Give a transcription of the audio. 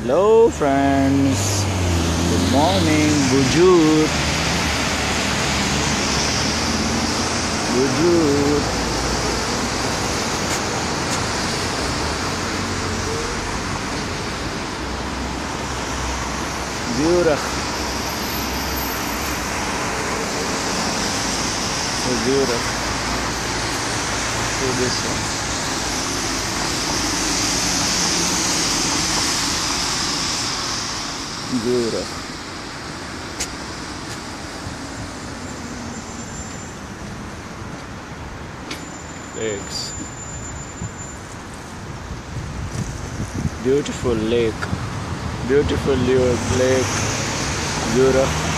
Hello friends. Good morning. Bujur. Bujur. Zurich. Zurich. So this one. Zurich. Lakes. Beautiful lake. Beautiful lake. Zurich.